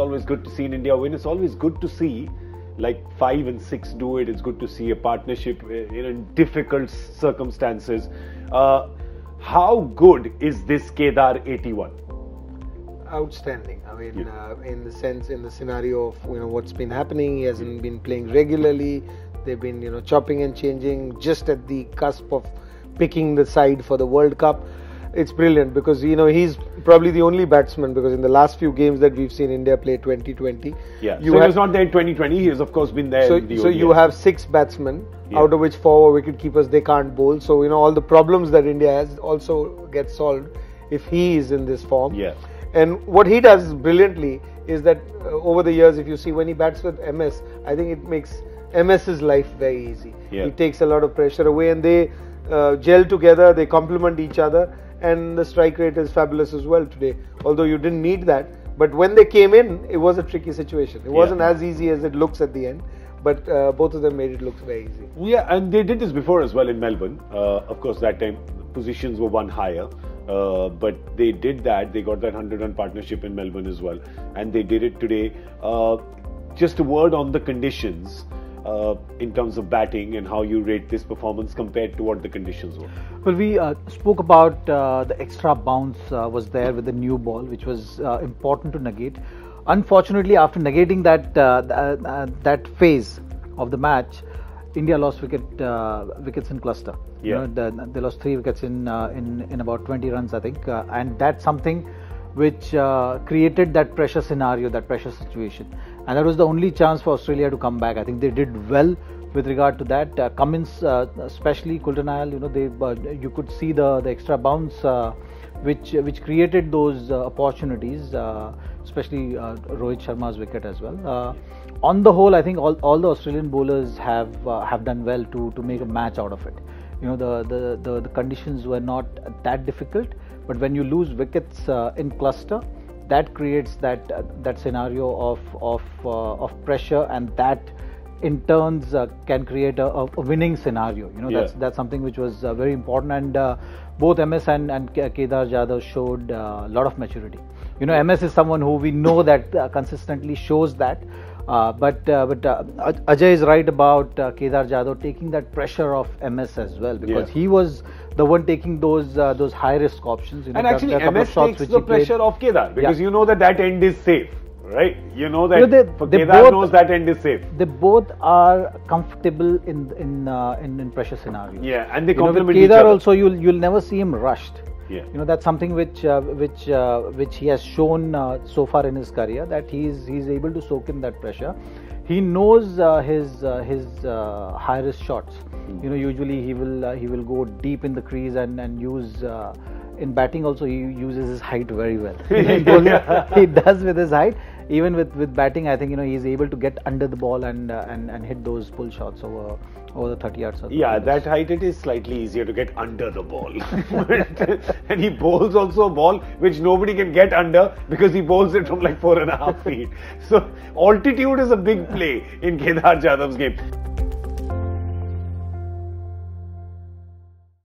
always good to see in India win. It's always good to see like five and six do it. It's good to see a partnership in difficult circumstances. Uh, how good is this Kedar 81? Outstanding. I mean, yeah. uh, in the sense, in the scenario of you know what's been happening, he hasn't been playing regularly. They've been you know chopping and changing just at the cusp of picking the side for the World Cup it's brilliant because you know he's probably the only batsman because in the last few games that we've seen India play 2020. Yeah, you so he was not there in 2020. He has of course been there. So, the so you have six batsmen yeah. out of which four wicket keepers they can't bowl. So you know all the problems that India has also get solved if he is in this form. Yeah. And what he does brilliantly is that uh, over the years, if you see when he bats with MS, I think it makes MS's life very easy. Yeah. He takes a lot of pressure away, and they uh, gel together. They complement each other and the strike rate is fabulous as well today. Although you didn't need that, but when they came in, it was a tricky situation. It wasn't as easy as it looks at the end. But uh, both of them made it look very easy. Yeah, and they did this before as well in Melbourne. Uh, of course, that time positions were one higher. Uh, but they did that. They got that 100 run partnership in Melbourne as well. And they did it today. Uh, just a word on the conditions uh, in terms of batting and how you rate this performance compared to what the conditions were? Well, we uh, spoke about uh, the extra bounce uh, was there with the new ball, which was uh, important to negate. Unfortunately, after negating that uh, that phase of the match, India lost wicket wickets in cluster. Yeah. You know, the, they lost three wickets in in in about 20 runs, I think, and that's something which created that pressure scenario, that pressure situation and that was the only chance for Australia to come back. I think they did well with regard to that. Uh, Cummins, uh, especially Coulter-Nile, you know, they uh, you could see the the extra bounce, uh, which which created those uh, opportunities, uh, especially Rohit Sharma's wicket as well. on the whole, I think all, all the Australian bowlers have have done well to to make a match out of it. You know, the the, the, the conditions were not that difficult, but when you lose wickets in cluster that creates that uh, that scenario of of uh, of pressure and that in turns uh, can create a, a, winning scenario you know yeah. that's that's something which was uh, very important and uh, both ms and, and kedar jadhav showed a uh, lot of maturity you know ms is someone who we know that consistently shows that uh, but uh, but uh, Ajay is right about Kedar Jadhav taking that pressure off MS as well because yeah. he was the one taking those those high risk options. You know, and actually, MS takes the pressure played. off Kedar because yeah. you know that that end is safe right? You know that you know, they, they Kedar both, knows that end is safe. They both are comfortable in in uh, in, in, pressure scenarios. Yeah, and they complement you know, Kedar each other. also, you'll you'll never see him rushed. Yeah. You know that's something which uh, which uh, which he has shown uh, so far in his career that he's he's able to soak in that pressure. He knows uh, his uh, his uh, high risk shots. Mm. You know usually he will he will go deep in the crease and and use in batting also he uses his height very well. he does with his height. Even with, with batting, I think you know he's able to get under the ball and uh, and and hit those pull shots over over the 30 yards. Yeah, that height it is slightly easier to get under the ball. and he bowls also a ball which nobody can get under because he bowls it from like four and a half feet. So altitude is a big play in Kedar Jadhav's game.